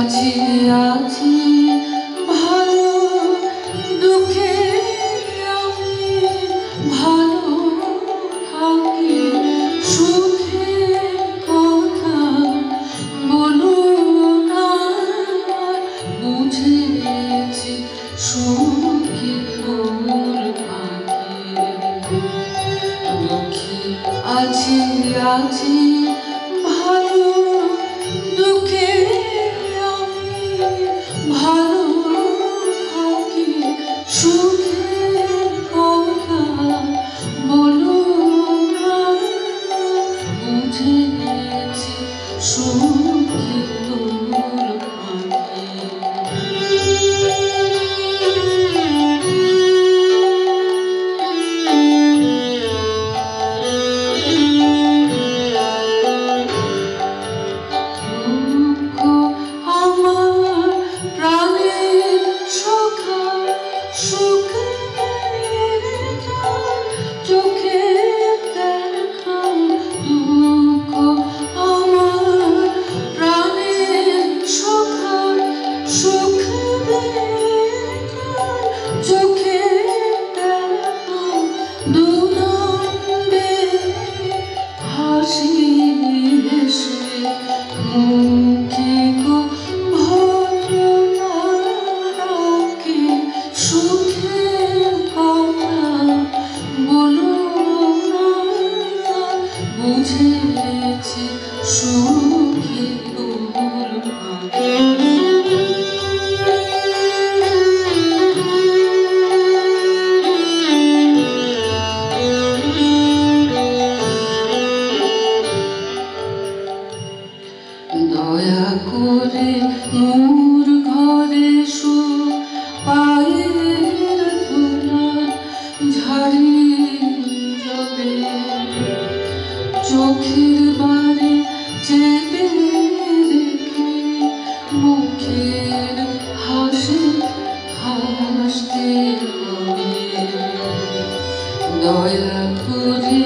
আছি আছি, ভালো দুঃখে ভালো থাকি। সুখে কথা বলো না বুঝেছি সুখে তোর পাখি দুঃখে আছি আছি। you. đôi là cứ thế